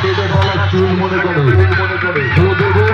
কেটে ফেলার চুল মনে করে। ও দেবো।